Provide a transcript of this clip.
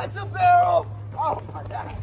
That's a barrel! Oh my God.